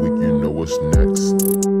week, you know what's next.